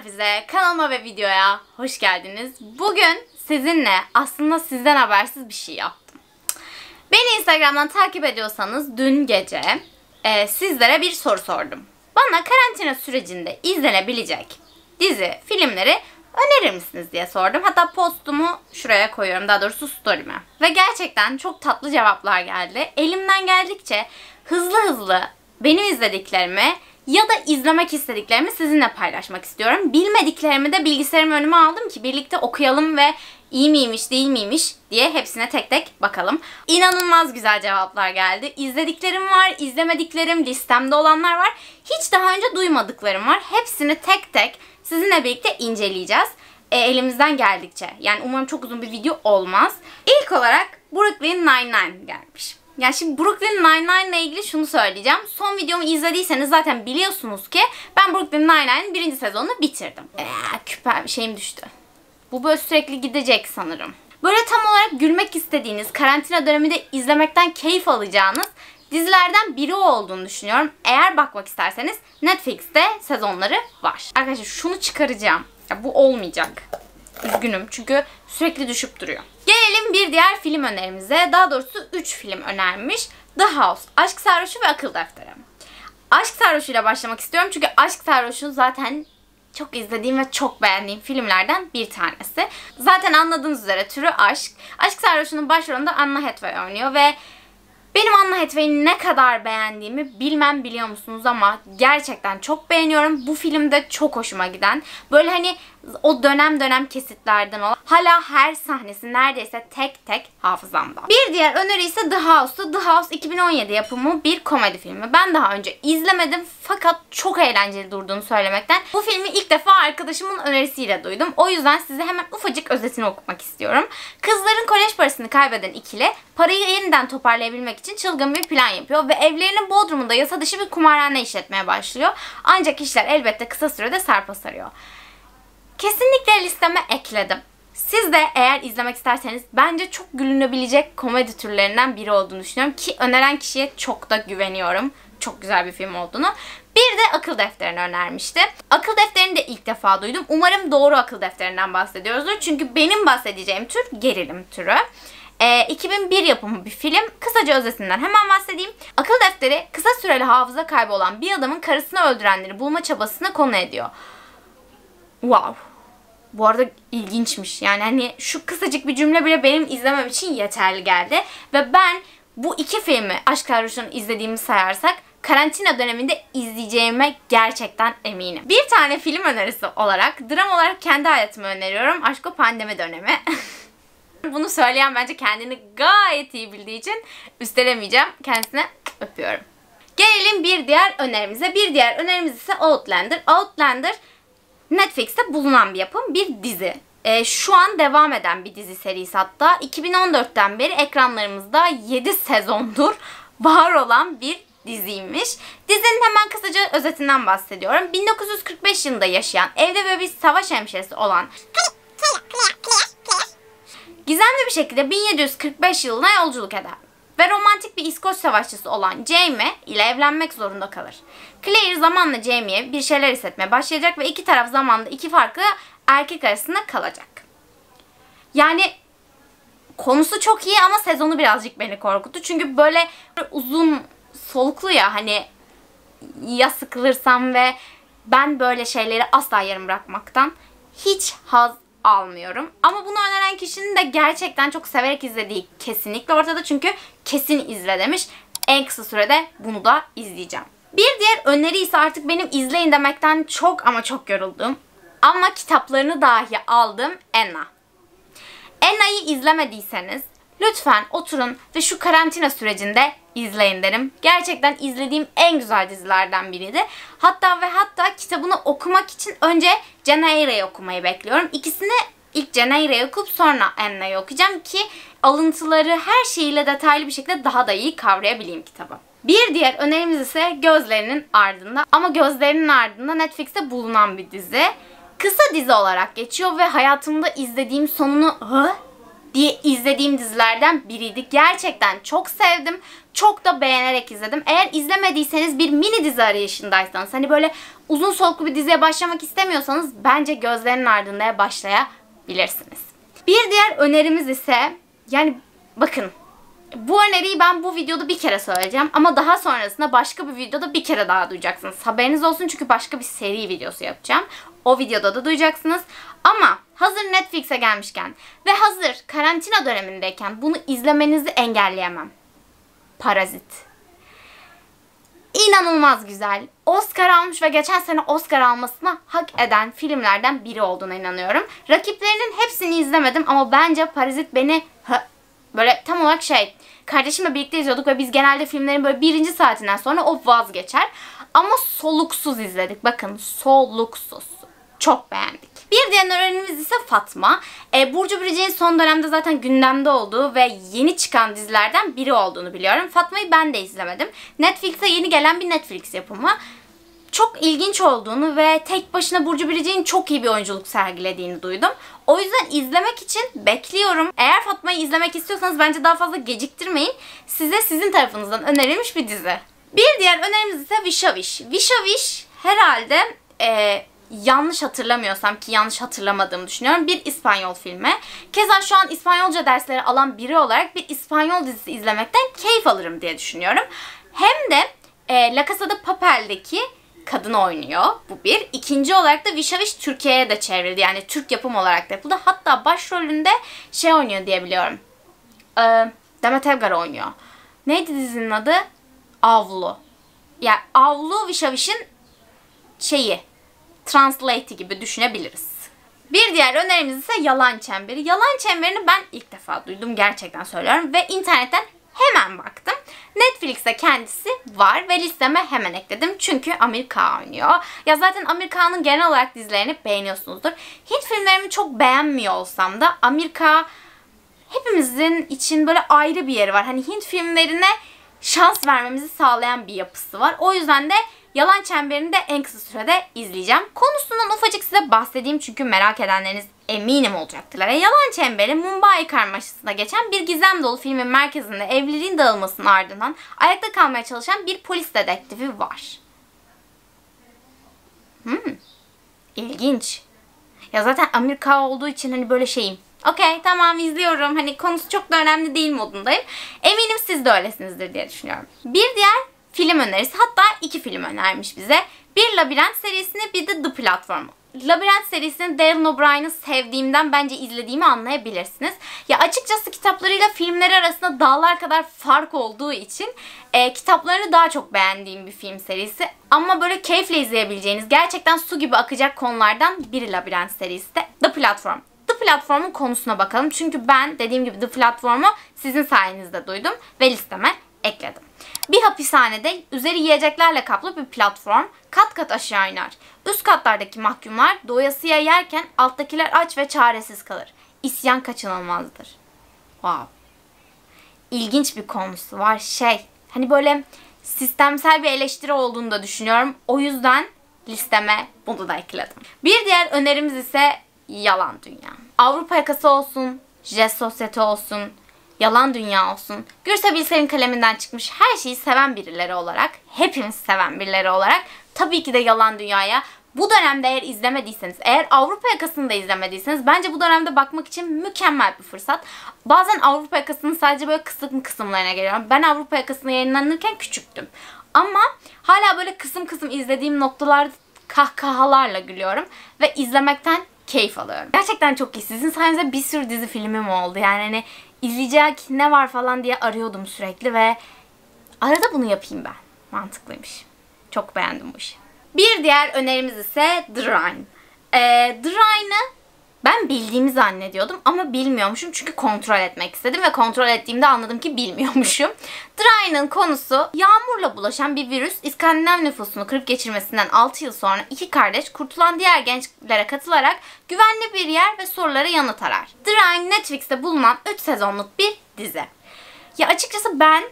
Nafize. Kanalıma ve videoya hoş geldiniz. Bugün sizinle aslında sizden habersiz bir şey yaptım. Beni Instagram'dan takip ediyorsanız dün gece e, sizlere bir soru sordum. Bana karantina sürecinde izlenebilecek dizi, filmleri önerir misiniz diye sordum. Hatta postumu şuraya koyuyorum. Daha doğrusu story'me. Ve gerçekten çok tatlı cevaplar geldi. Elimden geldikçe hızlı hızlı benim izlediklerimi ya da izlemek istediklerimi sizinle paylaşmak istiyorum. Bilmediklerimi de bilgisayarımı önüme aldım ki birlikte okuyalım ve iyi miymiş değil miymiş diye hepsine tek tek bakalım. İnanılmaz güzel cevaplar geldi. İzlediklerim var, izlemediklerim, listemde olanlar var. Hiç daha önce duymadıklarım var. Hepsini tek tek sizinle birlikte inceleyeceğiz. E, elimizden geldikçe. Yani umarım çok uzun bir video olmaz. İlk olarak Brooklyn Nine-Nine gelmiş. Yani şimdi Brooklyn Nine-Nine ile ilgili şunu söyleyeceğim. Son videomu izlediyseniz zaten biliyorsunuz ki ben Brooklyn Nine-Nine'in birinci sezonunu bitirdim. Eee küper şeyim düştü. Bu böyle sürekli gidecek sanırım. Böyle tam olarak gülmek istediğiniz, karantina döneminde izlemekten keyif alacağınız dizilerden biri olduğunu düşünüyorum. Eğer bakmak isterseniz Netflix'te sezonları var. Arkadaşlar şunu çıkaracağım. Ya bu olmayacak. Üzgünüm çünkü sürekli düşüp duruyor. Gelelim bir diğer film önerimize. Daha doğrusu 3 film önermiş. The House, Aşk Sarhoşu ve Akıl Defteri. Aşk Sarhoşu ile başlamak istiyorum çünkü Aşk Sarhoşu zaten çok izlediğim ve çok beğendiğim filmlerden bir tanesi. Zaten anladığınız üzere türü aşk. Aşk Sarhoşu'nun başrolünde Anna Hathaway oynuyor ve benim Anna Hathaway'i ne kadar beğendiğimi bilmem biliyor musunuz ama gerçekten çok beğeniyorum. Bu filmde çok hoşuma giden. Böyle hani o dönem dönem kesitlerden olan hala her sahnesi neredeyse tek tek hafızamda. Bir diğer öneri ise The House'tu. The House 2017 yapımı bir komedi filmi. Ben daha önce izlemedim fakat çok eğlenceli durduğunu söylemekten. Bu filmi ilk defa arkadaşımın önerisiyle duydum. O yüzden size hemen ufacık özetini okumak istiyorum. Kızların kolej parasını kaybeden ikili parayı yeniden toparlayabilmek için çılgın bir plan yapıyor ve evlerinin bodrumunda yasa dışı bir kumarhane işletmeye başlıyor. Ancak işler elbette kısa sürede sarpa sarıyor. Kesinlikle listeme ekledim. Siz de eğer izlemek isterseniz bence çok gülünebilecek komedi türlerinden biri olduğunu düşünüyorum ki öneren kişiye çok da güveniyorum. Çok güzel bir film olduğunu. Bir de akıl defterini önermişti. Akıl defterini de ilk defa duydum. Umarım doğru akıl defterinden bahsediyoruzdur. Çünkü benim bahsedeceğim tür gerilim türü. E, 2001 yapımı bir film. Kısaca özetinden hemen bahsedeyim. Akıl defteri kısa süreli hafıza kaybı olan bir adamın karısını öldürenleri bulma çabasını konu ediyor. Wow. Bu arada ilginçmiş. Yani hani şu kısacık bir cümle bile benim izlemem için yeterli geldi. Ve ben bu iki filmi Aşk Sarhoş'unu izlediğimi sayarsak karantina döneminde izleyeceğime gerçekten eminim. Bir tane film önerisi olarak dram olarak kendi hayatımı öneriyorum. Aşk o pandemi dönemi. Bunu söyleyen bence kendini gayet iyi bildiği için üstelemeyeceğim. Kendisine öpüyorum. Gelelim bir diğer önerimize. Bir diğer önerimiz ise Outlander. Outlander Netflix'te bulunan bir yapım, bir dizi. E, şu an devam eden bir dizi serisi hatta. 2014'ten beri ekranlarımızda 7 sezondur var olan bir diziymiş. Dizinin hemen kısaca özetinden bahsediyorum. 1945 yılında yaşayan, evde ve bir savaş hemşiresi olan gizemli bir şekilde 1745 yılına yolculuk eder ve romantik bir İskoç savaşçısı olan Jamie ile evlenmek zorunda kalır. Claire zamanla Jamie'ye bir şeyler hissetmeye başlayacak ve iki taraf zamanla iki farklı erkek arasında kalacak. Yani konusu çok iyi ama sezonu birazcık beni korkuttu. Çünkü böyle uzun soluklu ya hani ya sıkılırsam ve ben böyle şeyleri asla yarım bırakmaktan hiç haz almıyorum. Ama bunu öneren kişinin de gerçekten çok severek izlediği kesinlikle ortada. Çünkü kesin izle demiş. En kısa sürede bunu da izleyeceğim. Bir diğer öneri ise artık benim izleyin demekten çok ama çok yoruldum. Ama kitaplarını dahi aldım Enna. Enna'yı izlemediyseniz lütfen oturun ve şu karantina sürecinde izleyin derim. Gerçekten izlediğim en güzel dizilerden biriydi. Hatta ve hatta kitabını okumak için önce Jane okumayı bekliyorum. İkisini ilk Jane okup sonra Anna'yı okuyacağım ki alıntıları her şeyiyle detaylı bir şekilde daha da iyi kavrayabileyim kitabı. Bir diğer önerimiz ise Gözlerinin Ardında. Ama Gözlerinin Ardında Netflix'te bulunan bir dizi. Kısa dizi olarak geçiyor ve hayatımda izlediğim sonunu? Diye izlediğim dizilerden biriydi. Gerçekten çok sevdim. çok da beğenerek izledim. Eğer izlemediyseniz bir mini dizi arayışındaysanız hani böyle uzun soluklu bir diziye başlamak istemiyorsanız bence gözlerinin ardında başlayabilirsiniz. Bir diğer önerimiz ise yani bakın bu öneriyi ben bu videoda bir kere söyleyeceğim ama daha sonrasında başka bir videoda bir kere daha duyacaksınız. Haberiniz olsun çünkü başka bir seri videosu yapacağım. O videoda da duyacaksınız. Ama hazır Netflix'e gelmişken ve hazır karantina dönemindeyken bunu izlemenizi engelleyemem. Parazit. İnanılmaz güzel. Oscar almış ve geçen sene Oscar almasına hak eden filmlerden biri olduğuna inanıyorum. Rakiplerinin hepsini izlemedim ama bence Parazit beni böyle tam olarak şey kardeşimle birlikte izliyorduk ve biz genelde filmlerin böyle birinci saatinden sonra o vazgeçer. Ama soluksuz izledik. Bakın soluksuz. Çok beğendik. Bir diğer öğrenimiz ise Fatma. E, Burcu Biricik'in son dönemde zaten gündemde olduğu ve yeni çıkan dizilerden biri olduğunu biliyorum. Fatma'yı ben de izlemedim. Netflix'e yeni gelen bir Netflix yapımı. Çok ilginç olduğunu ve tek başına Burcu Biricik'in çok iyi bir oyunculuk sergilediğini duydum. O yüzden izlemek için bekliyorum. Eğer Fatma'yı izlemek istiyorsanız bence daha fazla geciktirmeyin. Size sizin tarafınızdan önerilmiş bir dizi. Bir diğer önerimiz ise Wishawish. Wishawish herhalde e, yanlış hatırlamıyorsam ki yanlış hatırlamadığımı düşünüyorum bir İspanyol filmi. Keza şu an İspanyolca dersleri alan biri olarak bir İspanyol dizisi izlemekten keyif alırım diye düşünüyorum. Hem de e, La Casa de Papel'deki kadın oynuyor. Bu bir. İkinci olarak da Wishawish Türkiye'ye de çevrildi. Yani Türk yapım olarak da yapıldı. Hatta başrolünde şey oynuyor diye biliyorum. Ee, Demet Evgar oynuyor. Neydi dizinin adı? Avlu. Yani Avlu Wishawish'in şeyi translate gibi düşünebiliriz. Bir diğer önerimiz ise Yalan Çemberi. Yalan Çemberi'ni ben ilk defa duydum gerçekten söylüyorum ve internetten hemen baktım. Netflix'te kendisi var ve listeme hemen ekledim. Çünkü Amerika oynuyor. Ya zaten Amerika'nın genel olarak dizilerini beğeniyorsunuzdur. Hint filmlerimi çok beğenmiyor olsam da Amerika hepimizin için böyle ayrı bir yeri var. Hani Hint filmlerine şans vermemizi sağlayan bir yapısı var. O yüzden de Yalan Çemberi'ni de en kısa sürede izleyeceğim. Konusundan ufacık size bahsedeyim çünkü merak edenleriniz eminim olacaktır. Yalan Çemberi Mumbai karmaşasında geçen bir gizem dolu filmin merkezinde evliliğin dağılmasının ardından ayakta kalmaya çalışan bir polis dedektifi var. Hmm. İlginç. Ya zaten Amerika olduğu için hani böyle şeyim. Okey tamam izliyorum. Hani konusu çok da önemli değil modundayım. Eminim siz de öylesinizdir diye düşünüyorum. Bir diğer film önerisi. Hatta iki film önermiş bize. Bir Labirent serisini bir de The Platform. Labirent serisini Darren O'Brien'i sevdiğimden bence izlediğimi anlayabilirsiniz. Ya açıkçası kitaplarıyla filmleri arasında dağlar kadar fark olduğu için e, kitaplarını daha çok beğendiğim bir film serisi. Ama böyle keyifle izleyebileceğiniz gerçekten su gibi akacak konulardan biri Labirent serisi de The Platform. The Platform'un konusuna bakalım. Çünkü ben dediğim gibi The Platform'u sizin sayenizde duydum ve listeme ekledim. Bir hapishanede üzeri yiyeceklerle kaplı bir platform kat kat aşağı iner. Üst katlardaki mahkumlar doyasıya yerken alttakiler aç ve çaresiz kalır. İsyan kaçınılmazdır. Wow. İlginç bir konusu var. Şey, hani böyle sistemsel bir eleştiri olduğunu da düşünüyorum. O yüzden listeme bunu da ekledim. Bir diğer önerimiz ise Yalan Dünya. Avrupa yakası olsun, Jet Sosyete olsun, yalan dünya olsun. Gürse Bilsel'in kaleminden çıkmış her şeyi seven birileri olarak, hepimiz seven birileri olarak tabii ki de yalan dünyaya bu dönemde eğer izlemediyseniz, eğer Avrupa yakasını da izlemediyseniz bence bu dönemde bakmak için mükemmel bir fırsat. Bazen Avrupa yakasının sadece böyle kısım kısımlarına geliyorum. Ben Avrupa yakasını yayınlanırken küçüktüm. Ama hala böyle kısım kısım izlediğim noktalarda kahkahalarla gülüyorum ve izlemekten keyif alıyorum. Gerçekten çok iyi. Sizin sayenizde bir sürü dizi filmim oldu. Yani hani izleyecek ne var falan diye arıyordum sürekli ve arada bunu yapayım ben. Mantıklıymış. Çok beğendim bu işi. Bir diğer önerimiz ise The Rhine. Ee, The ben bildiğimi zannediyordum ama bilmiyormuşum çünkü kontrol etmek istedim ve kontrol ettiğimde anladım ki bilmiyormuşum. Dry'nin konusu yağmurla bulaşan bir virüs İskandinav nüfusunu kırıp geçirmesinden 6 yıl sonra iki kardeş kurtulan diğer gençlere katılarak güvenli bir yer ve soruları yanıt arar. Dry Netflix'te bulunan 3 sezonluk bir dizi. Ya açıkçası ben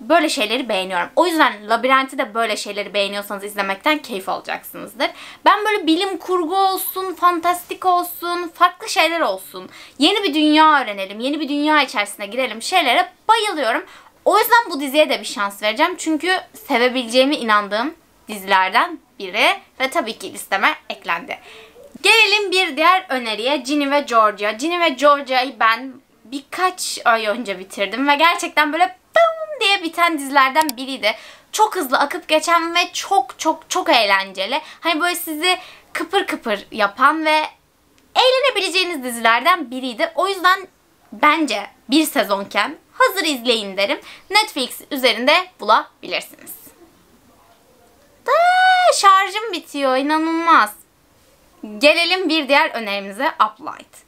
böyle şeyleri beğeniyorum. O yüzden Labirenti de böyle şeyleri beğeniyorsanız izlemekten keyif alacaksınızdır. Ben böyle bilim kurgu olsun, fantastik olsun, farklı şeyler olsun. Yeni bir dünya öğrenelim, yeni bir dünya içerisine girelim şeylere bayılıyorum. O yüzden bu diziye de bir şans vereceğim. Çünkü sevebileceğime inandığım dizilerden biri ve tabii ki listeme eklendi. Gelelim bir diğer öneriye Ginny ve Georgia. Ginny ve Georgia'yı ben birkaç ay önce bitirdim ve gerçekten böyle bum diye biten dizilerden biriydi. Çok hızlı akıp geçen ve çok çok çok eğlenceli. Hani böyle sizi kıpır kıpır yapan ve eğlenebileceğiniz dizilerden biriydi. O yüzden bence bir sezonken hazır izleyin derim. Netflix üzerinde bulabilirsiniz. Da şarjım bitiyor inanılmaz. Gelelim bir diğer önerimize Uplight.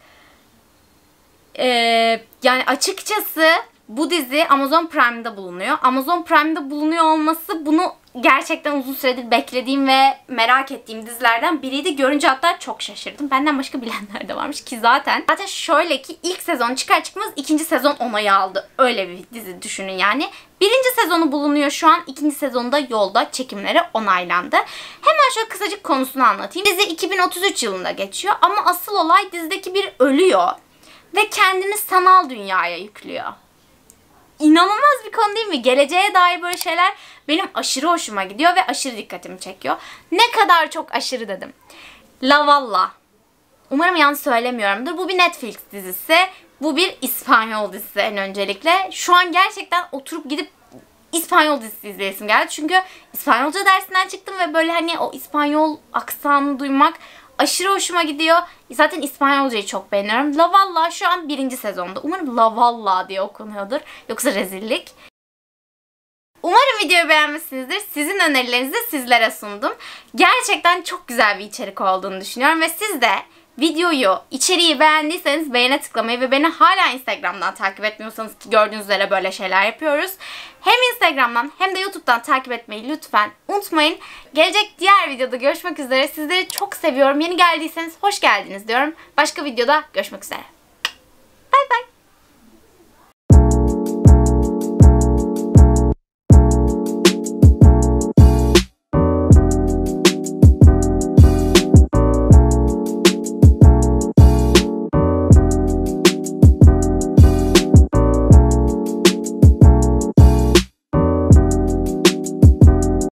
Ee, yani açıkçası bu dizi Amazon Prime'da bulunuyor. Amazon Prime'da bulunuyor olması bunu gerçekten uzun süredir beklediğim ve merak ettiğim dizilerden biriydi. Görünce hatta çok şaşırdım. Benden başka bilenler de varmış ki zaten. Zaten şöyle ki ilk sezon çıkar çıkmaz ikinci sezon onayı aldı. Öyle bir dizi düşünün yani. Birinci sezonu bulunuyor şu an. ikinci sezonda yolda çekimleri onaylandı. Hemen şöyle kısacık konusunu anlatayım. Dizi 2033 yılında geçiyor ama asıl olay dizideki bir ölüyor ve kendini sanal dünyaya yüklüyor inanılmaz bir konu değil mi? Geleceğe dair böyle şeyler benim aşırı hoşuma gidiyor ve aşırı dikkatimi çekiyor. Ne kadar çok aşırı dedim. Lavalla. Umarım yanlış söylemiyorumdur. Bu bir Netflix dizisi. Bu bir İspanyol dizisi en öncelikle. Şu an gerçekten oturup gidip İspanyol dizisi izleyesim geldi. Çünkü İspanyolca dersinden çıktım ve böyle hani o İspanyol aksanı duymak aşırı hoşuma gidiyor. Zaten İspanyolcayı çok beğeniyorum. Lavalla şu an birinci sezonda. Umarım Lavalla diye okunuyordur. Yoksa rezillik. Umarım videoyu beğenmişsinizdir. Sizin önerilerinizi sizlere sundum. Gerçekten çok güzel bir içerik olduğunu düşünüyorum ve siz de videoyu, içeriği beğendiyseniz beğene tıklamayı ve beni hala Instagram'dan takip etmiyorsanız ki gördüğünüz üzere böyle şeyler yapıyoruz. Hem Instagram'dan hem de YouTube'dan takip etmeyi lütfen unutmayın. Gelecek diğer videoda görüşmek üzere. Sizleri çok seviyorum. Yeni geldiyseniz hoş geldiniz diyorum. Başka videoda görüşmek üzere. Bay bay.